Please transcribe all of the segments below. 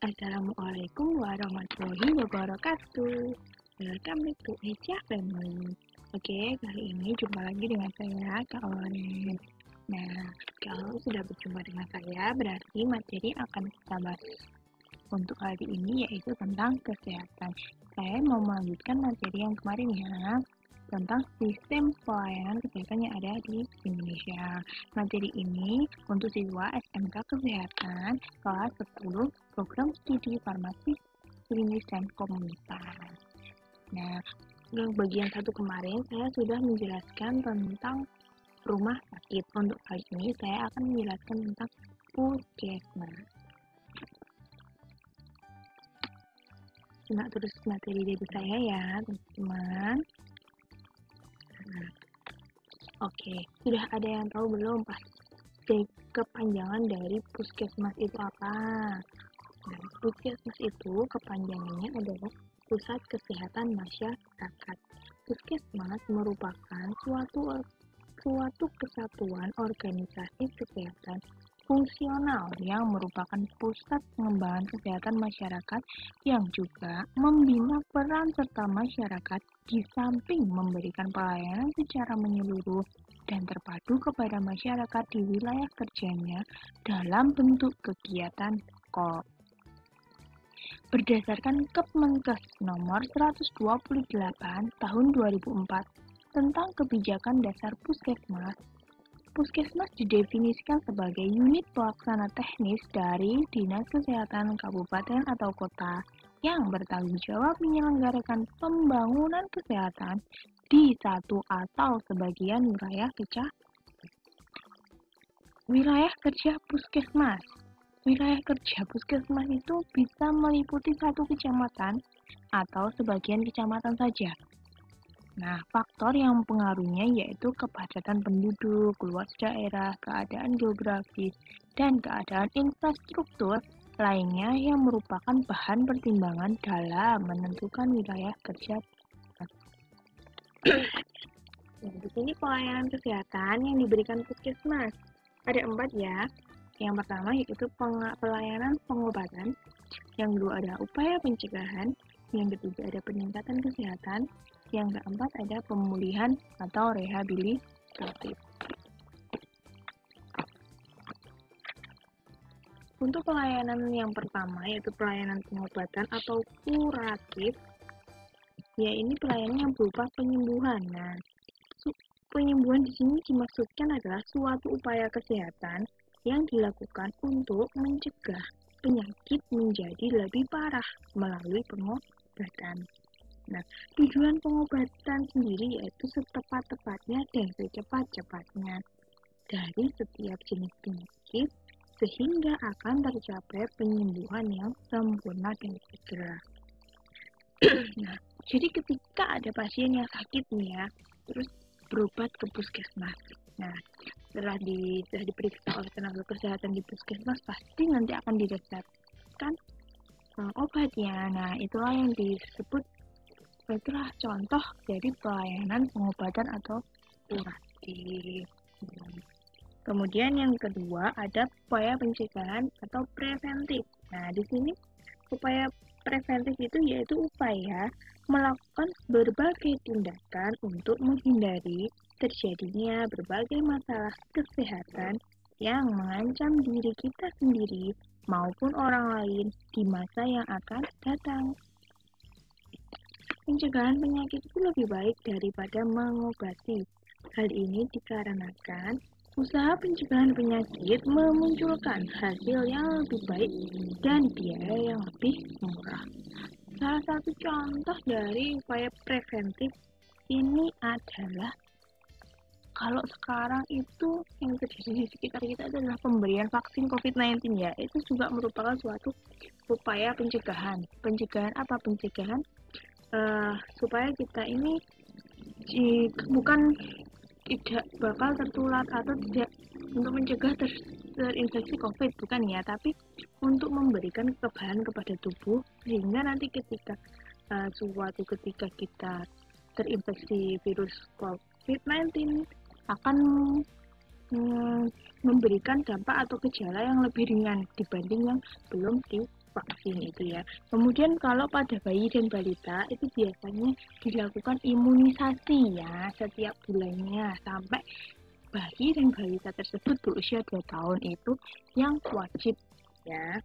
Assalamualaikum warahmatullahi wabarakatuh. Welcome back to Eja Family. Oke, kali ini jumpa lagi dengan saya, Kak Oren. Nah, kalau sudah berjumpa dengan saya, berarti materi akan kita bahas untuk hari ini yaitu tentang kesehatan. Saya mau melanjutkan materi yang kemarin ya, tentang sistem pelayanan kesehatan yang ada di Indonesia. Materi ini untuk siswa SMK Kesehatan kelas 10 program studi farmasi klinis dan komunitas. Nah, yang bagian satu kemarin saya sudah menjelaskan tentang rumah sakit. Untuk kali ini saya akan menjelaskan tentang puskesmas. Simak terus materi dari saya ya, teman-teman. Oke, sudah ada yang tahu belum pasti kepanjangan dari puskesmas itu apa? Nah, puskesmas itu kepanjangannya adalah Pusat Kesehatan Masyarakat. Puskesmas merupakan suatu suatu kesatuan organisasi kesehatan fungsional yang merupakan pusat pengembangan kesehatan masyarakat yang juga membina peran serta masyarakat di samping memberikan pelayanan secara menyeluruh dan terpadu kepada masyarakat di wilayah kerjanya dalam bentuk kegiatan KOP. Berdasarkan Kemenkes nomor 128 tahun 2004 tentang kebijakan dasar puskesmas Puskesmas didefinisikan sebagai unit pelaksana teknis dari Dinas Kesehatan Kabupaten atau Kota yang bertanggung jawab menyelenggarakan pembangunan kesehatan di satu atau sebagian wilayah kerja wilayah kerja puskesmas. Wilayah kerja puskesmas itu bisa meliputi satu kecamatan atau sebagian kecamatan saja. Nah, faktor yang mempengaruhinya yaitu kepadatan penduduk, luas daerah, keadaan geografis, dan keadaan infrastruktur lainnya yang merupakan bahan pertimbangan dalam menentukan wilayah kerja. nah, di sini pelayanan kesehatan yang diberikan puskesmas ada empat ya. Yang pertama yaitu pelayanan pengobatan, yang kedua ada upaya pencegahan, yang ketiga ada peningkatan kesehatan, yang keempat ada pemulihan atau rehabilitatif. Untuk pelayanan yang pertama yaitu pelayanan pengobatan atau kuratif, ya ini pelayanan yang berupa penyembuhan. Nah, penyembuhan di sini dimaksudkan adalah suatu upaya kesehatan yang dilakukan untuk mencegah penyakit menjadi lebih parah melalui pengobatan. Nah, tujuan pengobatan sendiri yaitu setepat-tepatnya dan secepat-cepatnya dari setiap jenis penyakit sehingga akan tercapai penyembuhan yang sempurna dan segera. nah, jadi ketika ada pasien yang sakit nih ya, terus berobat ke puskesmas. Nah, setelah, di, setelah diperiksa oleh tenaga kesehatan di puskesmas, pasti nanti akan didapatkan uh, obatnya. Nah, itulah yang disebut itulah contoh dari pelayanan pengobatan atau kuratif. Kemudian yang kedua ada upaya pencegahan atau preventif. Nah, di sini upaya preventif itu yaitu upaya melakukan berbagai tindakan untuk menghindari terjadinya berbagai masalah kesehatan yang mengancam diri kita sendiri maupun orang lain di masa yang akan datang. Pencegahan penyakit itu lebih baik daripada mengobati. Hal ini dikarenakan usaha pencegahan penyakit memunculkan hasil yang lebih baik dan biaya yang lebih murah. Salah satu contoh dari upaya preventif ini adalah kalau sekarang itu yang terjadi di sekitar kita adalah pemberian vaksin COVID-19 ya, itu juga merupakan suatu upaya pencegahan. Pencegahan apa? Pencegahan uh, supaya kita ini bukan tidak bakal tertular atau tidak untuk mencegah ter, terinfeksi COVID bukan ya, tapi untuk memberikan kekebalan kepada tubuh sehingga nanti ketika uh, suatu ketika kita terinfeksi virus COVID-19 akan um, memberikan dampak atau gejala yang lebih ringan dibanding yang belum di vaksin itu ya. Kemudian kalau pada bayi dan balita itu biasanya dilakukan imunisasi ya setiap bulannya sampai bayi dan balita tersebut berusia 2 tahun itu yang wajib ya.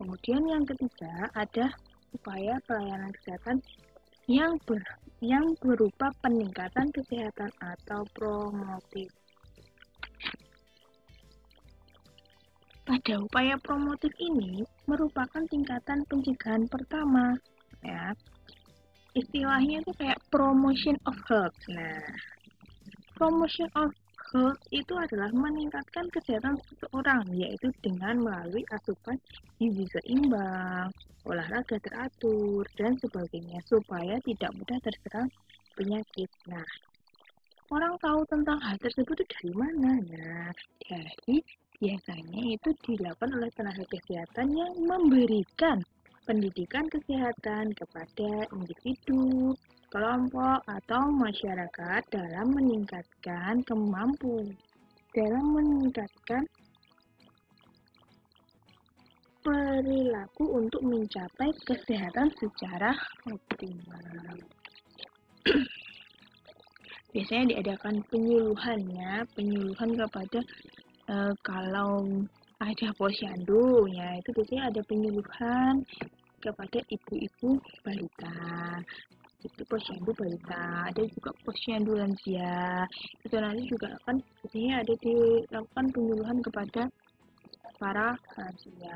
Kemudian yang ketiga ada upaya pelayanan kesehatan yang ber, yang berupa peningkatan kesehatan atau promotif. Pada upaya promotif ini merupakan tingkatan pencegahan pertama, ya. Istilahnya itu kayak promotion of health. Nah, promotion of health itu adalah meningkatkan kesehatan seseorang, yaitu dengan melalui asupan gizi seimbang, olahraga teratur, dan sebagainya, supaya tidak mudah terserang penyakit. Nah, orang tahu tentang hal tersebut dari mana? Nah, dari Biasanya itu dilakukan oleh tenaga kesehatan yang memberikan pendidikan kesehatan kepada individu, kelompok, atau masyarakat dalam meningkatkan kemampuan dalam meningkatkan perilaku untuk mencapai kesehatan secara optimal. Biasanya diadakan penyuluhannya, penyuluhan kepada e, kalau ada posyandu ya itu biasanya ada penyuluhan kepada ibu-ibu balita. Itu posyandu balita ada juga posyandu lansia. Itu nanti juga akan biasanya ada dilakukan penyuluhan kepada para lansia.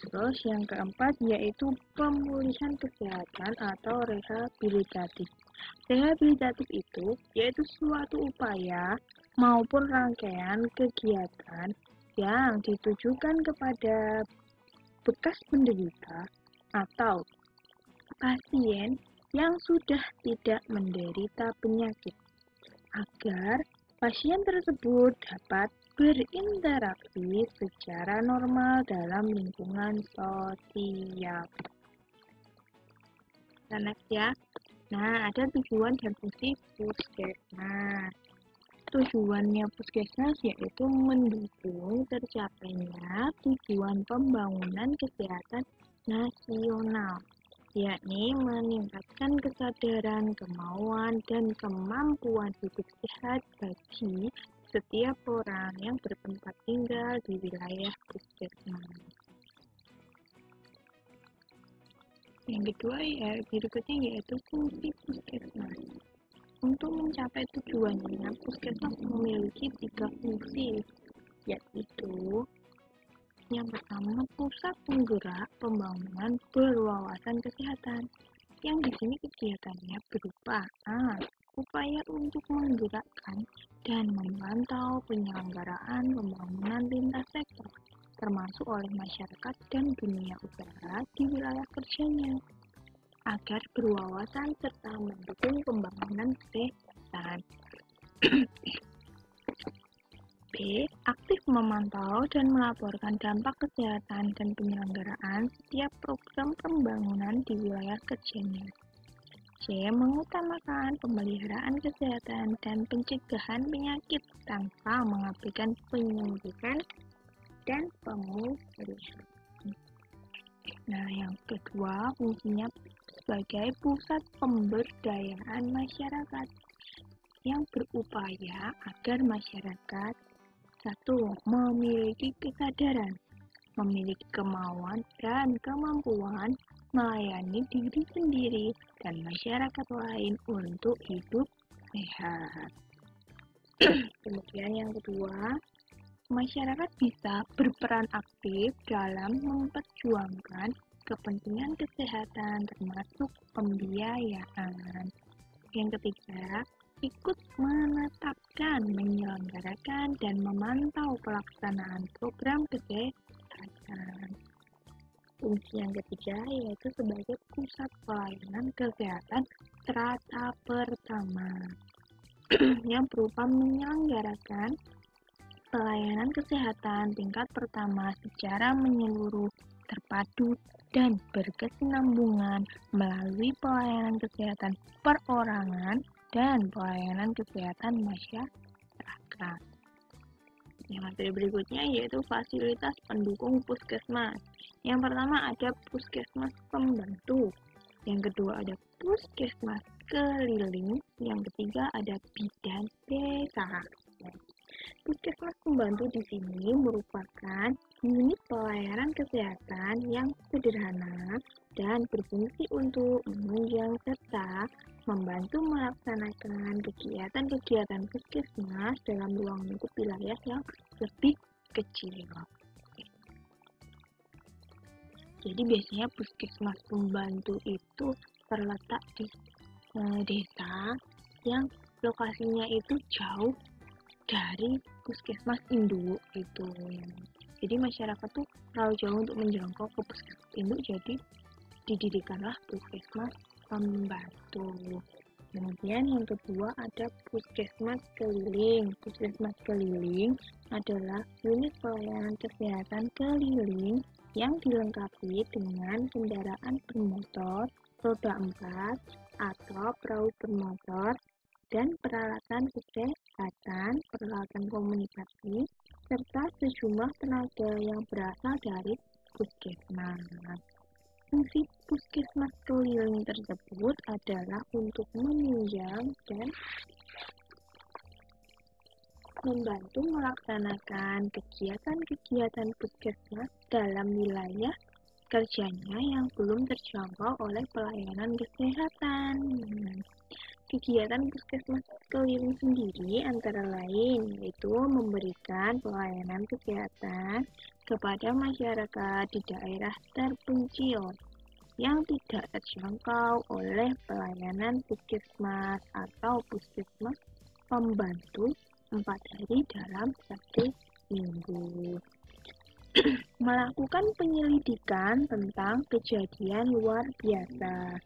Terus yang keempat yaitu pemulihan kesehatan atau rehabilitatif. Rehabilitatif itu yaitu suatu upaya maupun rangkaian kegiatan yang ditujukan kepada bekas penderita atau pasien yang sudah tidak menderita penyakit agar pasien tersebut dapat berinteraksi secara normal dalam lingkungan sosial. Next ya. Nah, ada tujuan dan fungsi puskesmas. Tujuannya puskesmas yaitu mendukung tercapainya tujuan pembangunan kesehatan nasional, yakni meningkatkan kesadaran, kemauan, dan kemampuan hidup sehat bagi setiap orang yang bertempat tinggal di wilayah puskesmas. Yang kedua ya berikutnya yaitu fungsi puskesmas. Untuk mencapai tujuannya, puskesmas memiliki tiga fungsi, yaitu yang pertama, pusat penggerak pembangunan berwawasan kesehatan. Yang di sini kegiatannya berupa A. Upaya untuk menggerakkan dan memantau penyelenggaraan pembangunan lintas sektor, termasuk oleh masyarakat dan dunia usaha di wilayah kerjanya agar berwawasan serta mendukung pembangunan kesehatan. B. Aktif memantau dan melaporkan dampak kesehatan dan penyelenggaraan setiap program pembangunan di wilayah kerjanya. C. Mengutamakan pemeliharaan kesehatan dan pencegahan penyakit tanpa mengabaikan penyembuhan dan pemulihan. Nah, yang kedua, fungsinya sebagai pusat pemberdayaan masyarakat yang berupaya agar masyarakat satu memiliki kesadaran, memiliki kemauan dan kemampuan melayani diri sendiri dan masyarakat lain untuk hidup sehat. Kemudian yang kedua, masyarakat bisa berperan aktif dalam memperjuangkan kepentingan kesehatan termasuk pembiayaan. Yang ketiga, ikut menetapkan, menyelenggarakan, dan memantau pelaksanaan program kesehatan. Fungsi yang ketiga yaitu sebagai pusat pelayanan kesehatan strata pertama yang berupa menyelenggarakan pelayanan kesehatan tingkat pertama secara menyeluruh, terpadu, dan berkesinambungan melalui pelayanan kesehatan perorangan dan pelayanan kesehatan masyarakat. Yang materi berikutnya yaitu fasilitas pendukung puskesmas. Yang pertama ada puskesmas pembantu. Yang kedua ada puskesmas keliling. Yang ketiga ada bidan desa. Puskesmas pembantu di sini merupakan unit pelayanan kesehatan yang sederhana dan berfungsi untuk menunjang serta membantu melaksanakan kegiatan-kegiatan puskesmas dalam ruang lingkup wilayah yang lebih kecil. Jadi biasanya puskesmas pembantu itu terletak di e, desa yang lokasinya itu jauh dari puskesmas induk itu jadi masyarakat tuh terlalu jauh untuk menjangkau ke puskesmas induk jadi didirikanlah puskesmas pembantu. Kemudian yang kedua ada puskesmas keliling. Puskesmas keliling adalah unit pelayanan kesehatan keliling yang dilengkapi dengan kendaraan bermotor roda 4 atau perahu bermotor dan peralatan kesehatan, peralatan komunikasi, serta sejumlah tenaga yang berasal dari puskesmas. Fungsi puskesmas keliling tersebut adalah untuk menunjang dan membantu melaksanakan kegiatan-kegiatan puskesmas dalam wilayah kerjanya yang belum terjangkau oleh pelayanan kesehatan. Kegiatan puskesmas keliling sendiri antara lain yaitu memberikan pelayanan kesehatan kepada masyarakat di daerah terpencil yang tidak terjangkau oleh pelayanan puskesmas atau puskesmas pembantu empat hari dalam satu minggu. Melakukan penyelidikan tentang kejadian luar biasa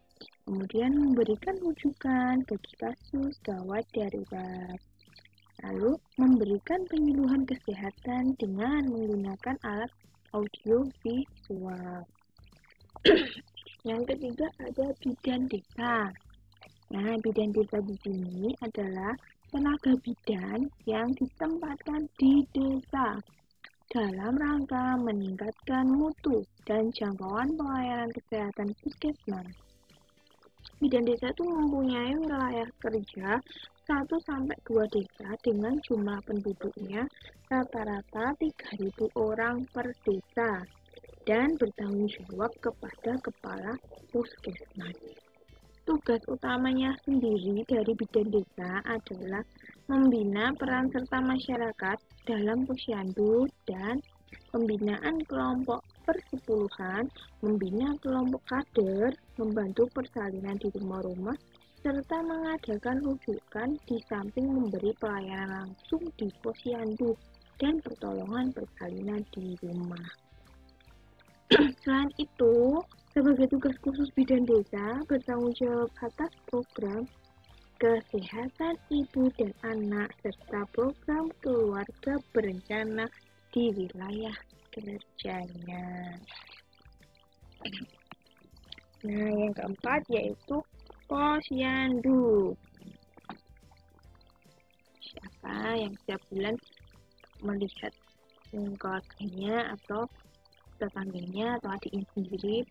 kemudian memberikan rujukan bagi kasus gawat darurat. Lalu memberikan penyuluhan kesehatan dengan menggunakan alat audio visual. Yang ketiga ada bidan desa. Nah, bidan desa di sini adalah tenaga bidan yang ditempatkan di desa dalam rangka meningkatkan mutu dan jangkauan pelayanan kesehatan puskesmas bidan desa itu mempunyai wilayah kerja 1 sampai 2 desa dengan jumlah penduduknya rata-rata 3.000 orang per desa dan bertanggung jawab kepada kepala puskesmas. Tugas utamanya sendiri dari bidan desa adalah membina peran serta masyarakat dalam posyandu dan pembinaan kelompok persepuluhan, membina kelompok kader, membantu persalinan di rumah-rumah, serta mengadakan rujukan di samping memberi pelayanan langsung di posyandu dan pertolongan persalinan di rumah. Selain itu, sebagai tugas khusus bidan desa bertanggung jawab atas program kesehatan ibu dan anak serta program keluarga berencana di wilayah kerjanya. Nah, yang keempat yaitu posyandu. Siapa yang setiap bulan melihat keluarganya atau tetangganya atau adiknya sendiri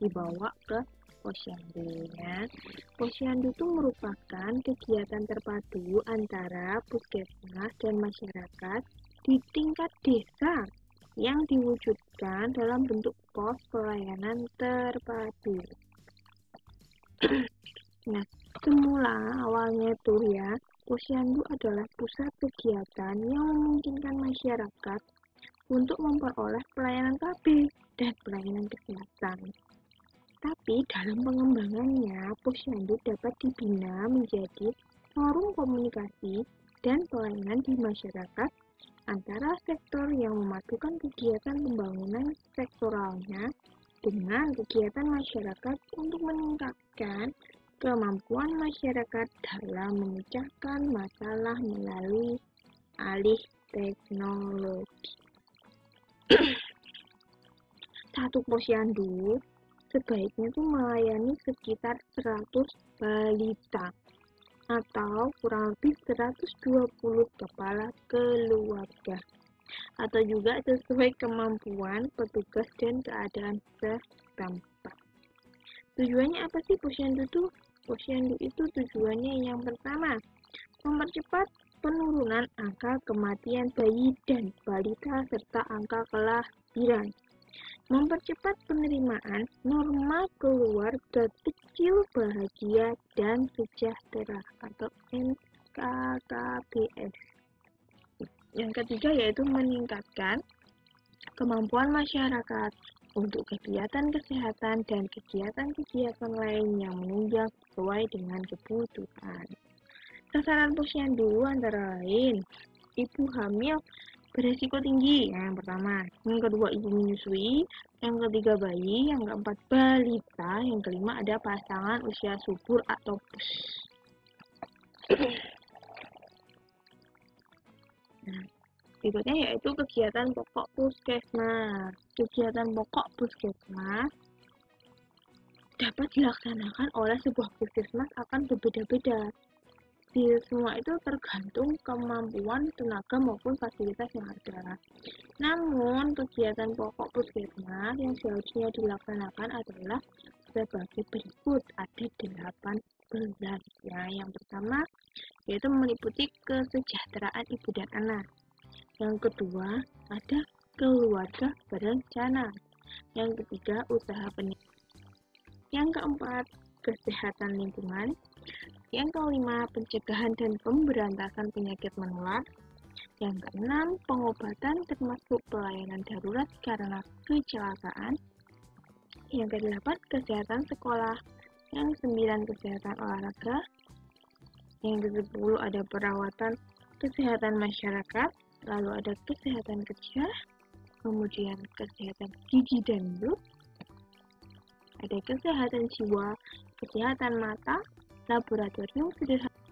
dibawa ke posyandu ya. Posyandu itu merupakan kegiatan terpadu antara puskesmas dan masyarakat di tingkat desa yang diwujudkan dalam bentuk pos pelayanan terpadu. nah, semula awalnya tuh ya, posyandu adalah pusat kegiatan yang memungkinkan masyarakat untuk memperoleh pelayanan KB dan pelayanan kesehatan. Tapi dalam pengembangannya, posyandu dapat dibina menjadi forum komunikasi dan pelayanan di masyarakat antara sektor yang memadukan kegiatan pembangunan sektoralnya dengan kegiatan masyarakat untuk meningkatkan kemampuan masyarakat dalam memecahkan masalah melalui alih teknologi. Satu posyandu sebaiknya itu melayani sekitar 100 balita atau kurang lebih 120 kepala keluarga. atau juga sesuai kemampuan petugas dan keadaan setempat. Tujuannya apa sih posyandu itu? Posyandu itu tujuannya yang pertama, mempercepat penurunan angka kematian bayi dan balita serta angka kelahiran mempercepat penerimaan norma keluarga kecil bahagia dan sejahtera atau NKKBS. Yang ketiga yaitu meningkatkan kemampuan masyarakat untuk kegiatan kesehatan dan kegiatan-kegiatan lain yang menunjang sesuai dengan kebutuhan. Sasaran posyandu antara lain ibu hamil beresiko tinggi. Yang pertama. Yang kedua ibu menyusui. Yang ketiga bayi. Yang keempat balita. Yang kelima ada pasangan usia subur atau pus. Nah berikutnya yaitu kegiatan pokok puskesmas kegiatan pokok puskesmas dapat dilaksanakan oleh sebuah puskesmas akan berbeda-beda di semua itu tergantung kemampuan tenaga maupun fasilitas yang ada. Namun, kegiatan pokok puskesmas yang seharusnya dilaksanakan adalah sebagai berikut. Ada delapan belas ya. Yang pertama yaitu meliputi kesejahteraan ibu dan anak. Yang kedua ada keluarga berencana. Yang ketiga usaha pendidikan. Yang keempat kesehatan lingkungan. Yang kelima, pencegahan dan pemberantasan penyakit menular. Yang keenam, pengobatan termasuk pelayanan darurat karena kecelakaan. Yang kedelapan, kesehatan sekolah. Yang sembilan, kesehatan olahraga. Yang ke-10 ada perawatan kesehatan masyarakat, lalu ada kesehatan kerja, kemudian kesehatan gigi dan mulut, ada kesehatan jiwa, kesehatan mata, laboratorium sederhana,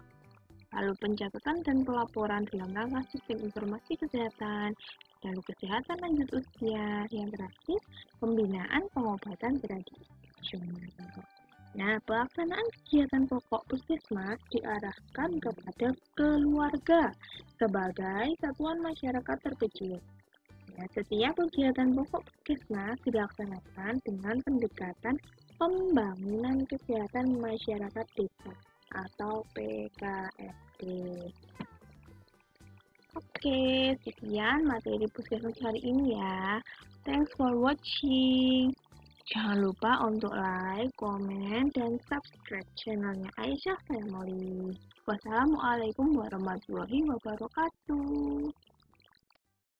lalu pencatatan dan pelaporan dalam rangka sistem informasi kesehatan, lalu kesehatan lanjut usia, yang terakhir pembinaan pengobatan tradisional. Nah, pelaksanaan kegiatan pokok puskesmas diarahkan kepada keluarga sebagai satuan masyarakat terkecil. Ya, setiap kegiatan pokok puskesmas dilaksanakan dengan pendekatan Pembangunan Kesehatan Masyarakat Desa atau PKSD. Oke, sekian materi puskesmas hari ini ya. Thanks for watching. Jangan lupa untuk like, komen, dan subscribe channelnya Aisyah Family. Wassalamualaikum warahmatullahi wabarakatuh.